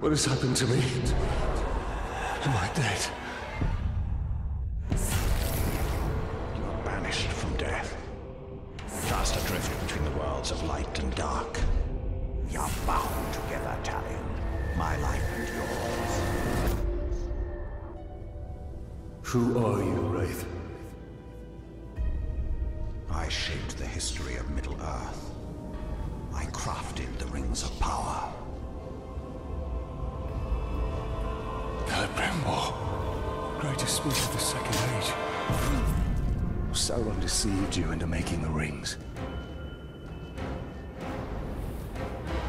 What has happened to me? Am I dead? You're banished from death. Cast adrift between the worlds of light and dark. You're bound together, Talion. My life and yours. Who are you, Wraith? I shaped the history of Middle-earth. I crafted the Rings of Power. Celebrimbor, greatest speech of the Second Age. Sauron deceived you into making the rings.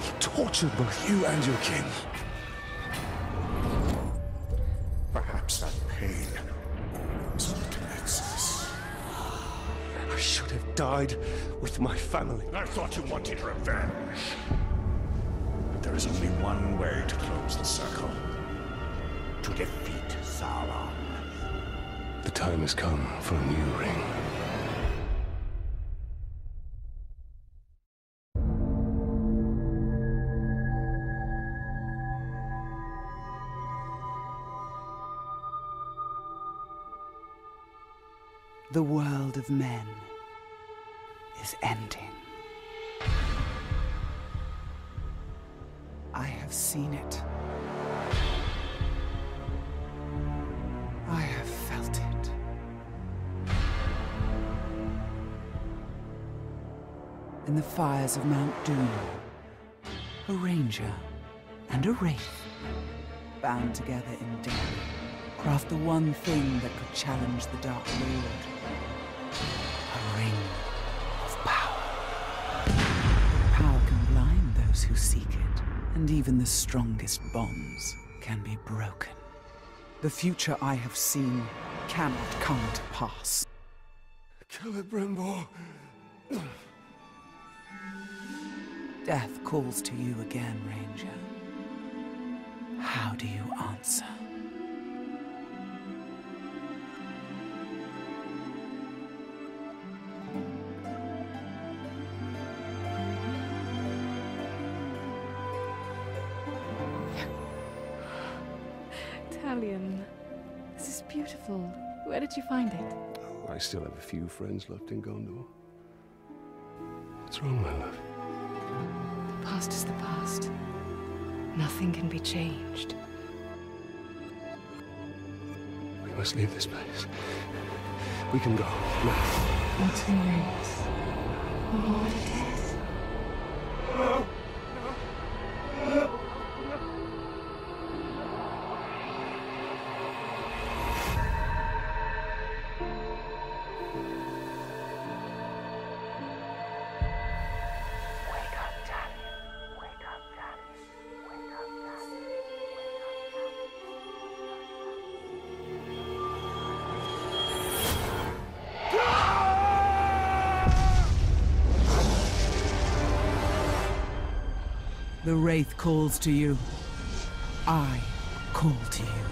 He tortured both you and your kin. Perhaps that pain is not an excess. I should have died with my family. I thought you wanted revenge. But there is only one way to close the circle. To defeat Sauron. The time has come for a new ring. The world of men is ending. I have seen it. In the fires of Mount Doom, a ranger and a wraith, bound together in death, craft the one thing that could challenge the Dark Lord. A ring of power. Power can blind those who seek it, and even the strongest bonds can be broken. The future I have seen cannot come to pass. Kill it, Celebrimbor. Death calls to you again, Ranger. How do you answer? Talion, this is beautiful. Where did you find it? Oh, I still have a few friends left in Gondor. What's wrong, my love? The past is the past. Nothing can be changed. We must leave this place. We can go now. What's in rings? What is? The Wraith calls to you. I call to you.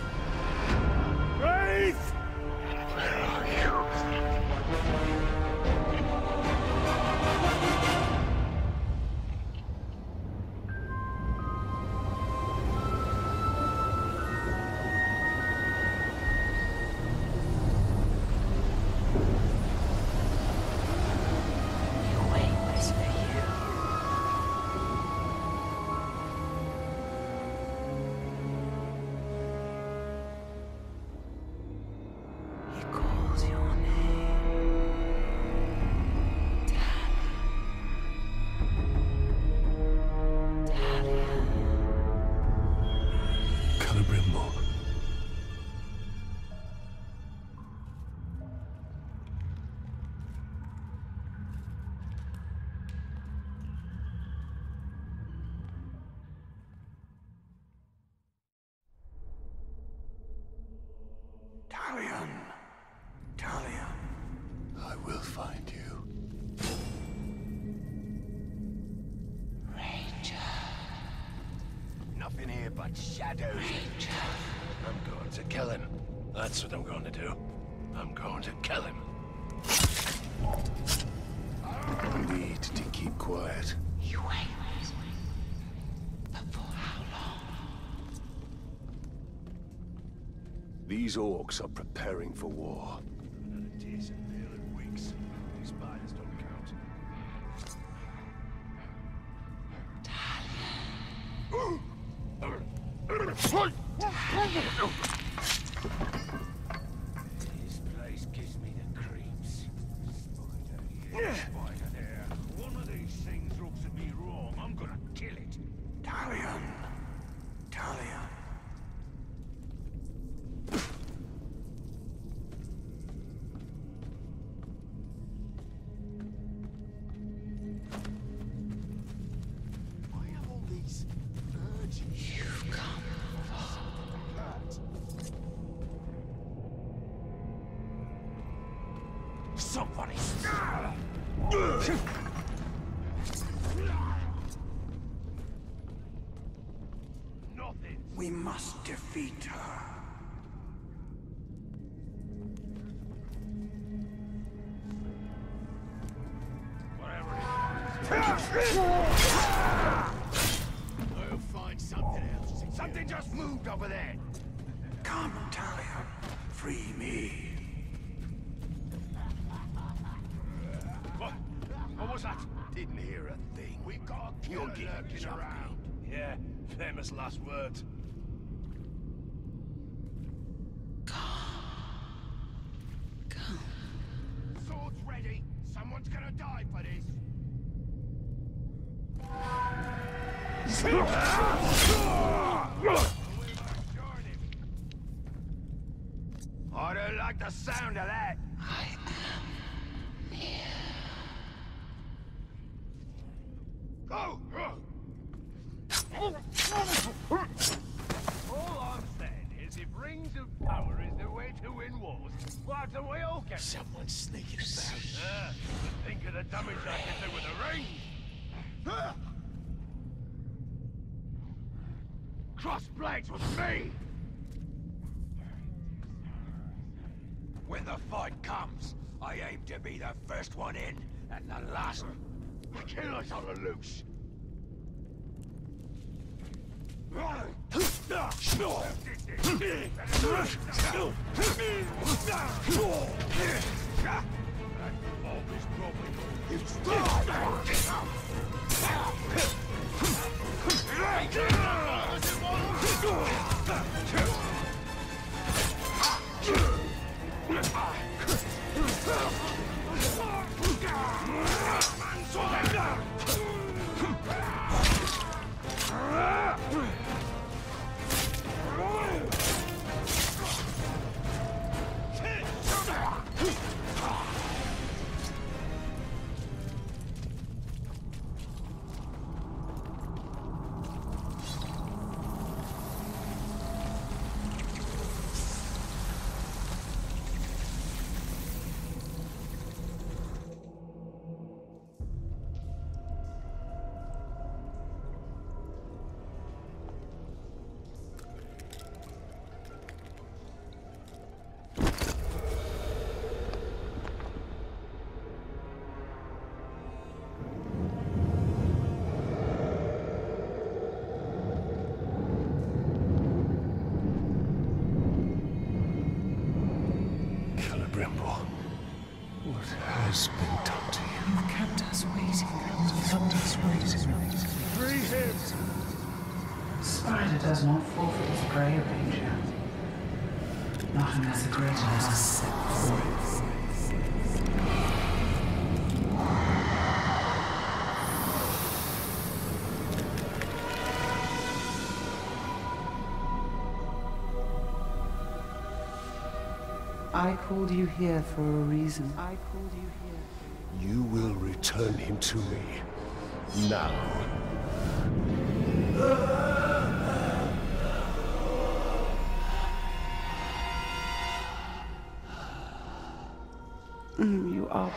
Tell him. You need to keep quiet. You wait. But for how long? These orcs are preparing for war. I'll find something else. Something just moved over there. Come, Talion. Free me. What? What was that? Didn't hear a thing. We've got a lurking around. Yeah, famous last words. I don't like the sound of that. Go! All I'm saying is if rings of power is the way to win wars, why don't we all get Someone's sneaking about. Uh, think of the damage I can do with a ring! Ah! Cross blades with me! When the fight comes, I aim to be the first one in and the last. The killer's on the loose. I called you here for a reason. I called you here. You will return him to me. Now.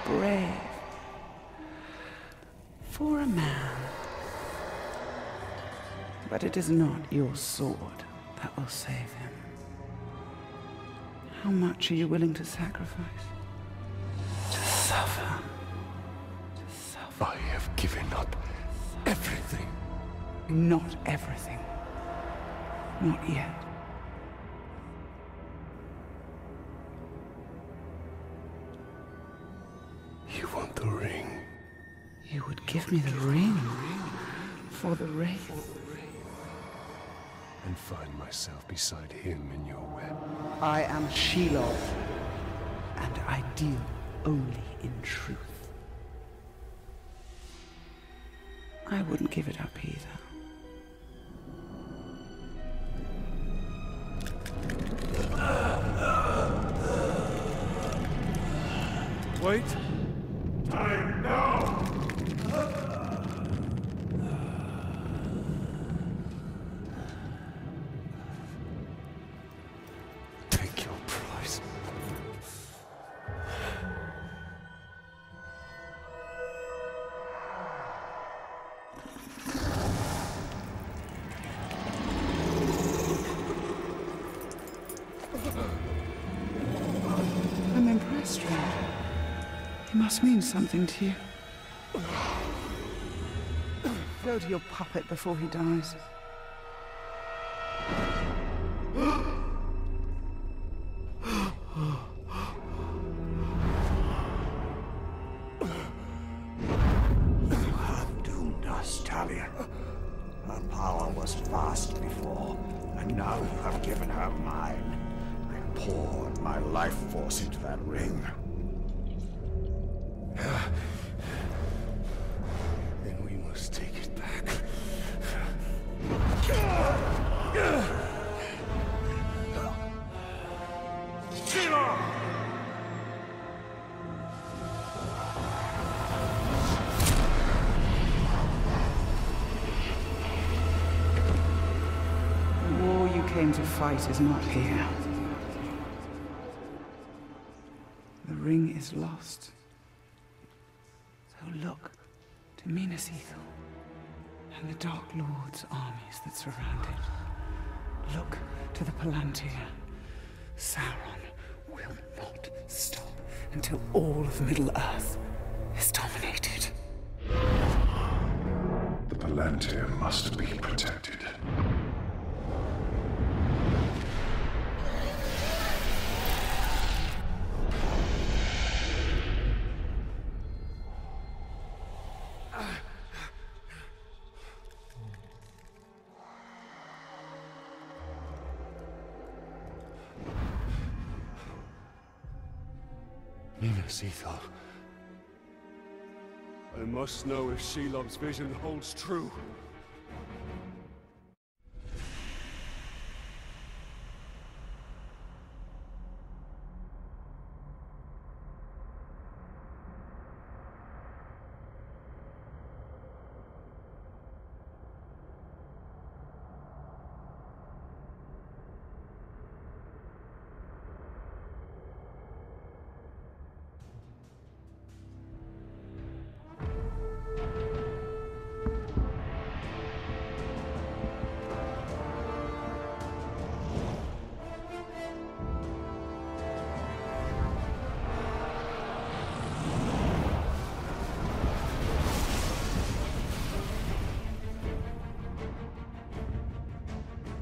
Brave. For a man. But it is not your sword that will save him. How much are you willing to sacrifice? To suffer. To suffer. I have given up everything. Not everything. Not yet. Give me the ring for the Wraith. And find myself beside him in your web. I am Shelob, and I deal only in truth. I wouldn't give it up either. He must mean something to you. Go to your puppet before he dies. You have doomed us, Talion. Her power was vast before, and now you have given her mine. I poured my life force into that ring. Then we must take it back. The war you came to fight is not here. The ring is lost. Minas Ithil and the Dark Lord's armies that surround it. Look to the Palantir. Sauron will not stop until all of Middle-earth is dominated. The Palantir must be protected. Minas Ithil. I must know if Shelob's vision holds true.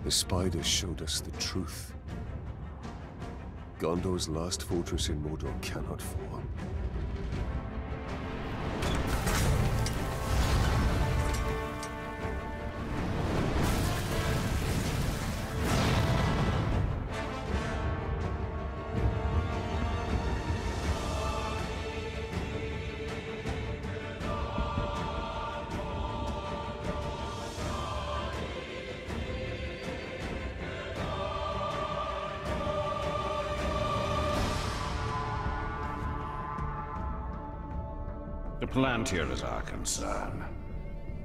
The spiders showed us the truth. Gondor's last fortress in Mordor cannot fall. The Palantir is our concern.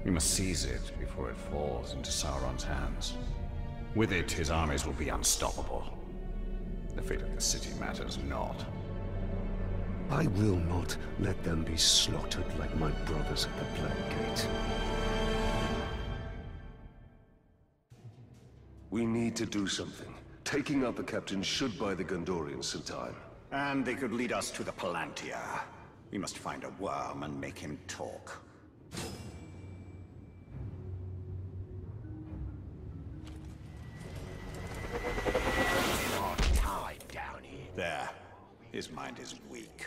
We must seize it before it falls into Sauron's hands. With it, his armies will be unstoppable. The fate of the city matters not. I will not let them be slaughtered like my brothers at the Black Gate. We need to do something. Taking out the captain should buy the Gondorians some time. And they could lead us to the Palantir. We must find a worm and make him talk. You're tied down here. There. His mind is weak.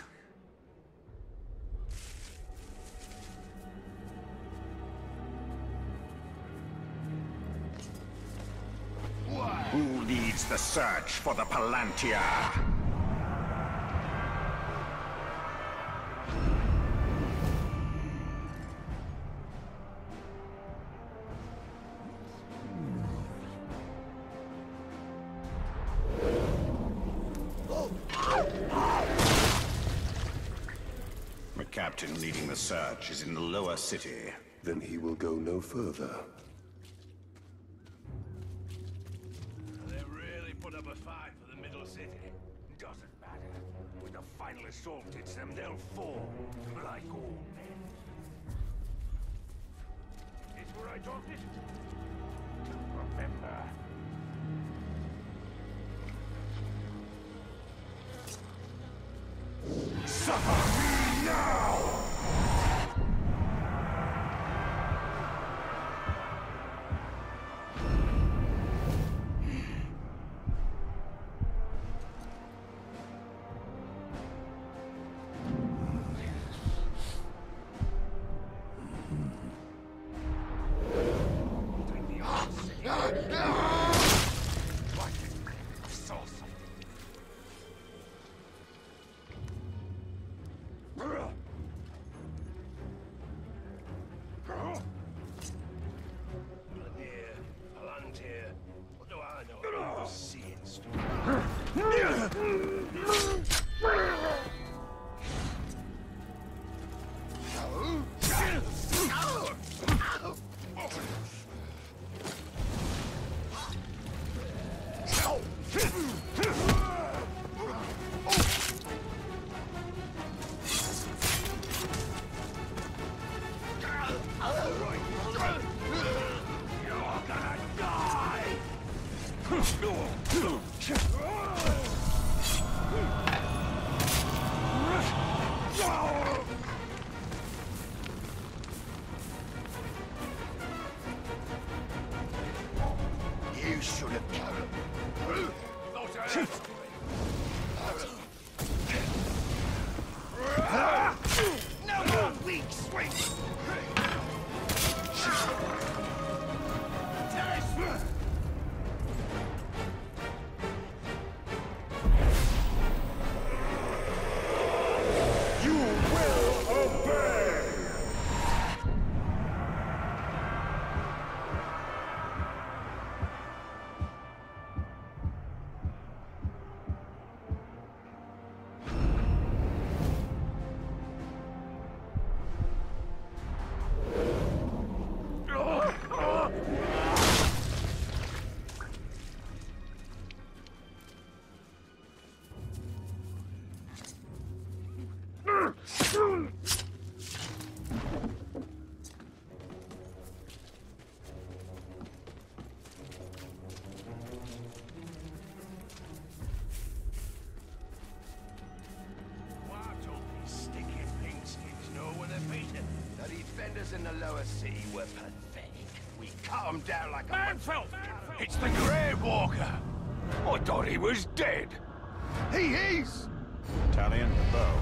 Who leads the search for the Palantir? City. Then he will go no further. They really put up a fight for the middle city. Doesn't matter. When the final assault hits them, they'll fall, like all men. It's where I dropped it. Remember. Suffer more the lower city were pathetic. We cut them down like a... Manfeld! It's the Grey Walker! I thought he was dead. He is! Italian the bow.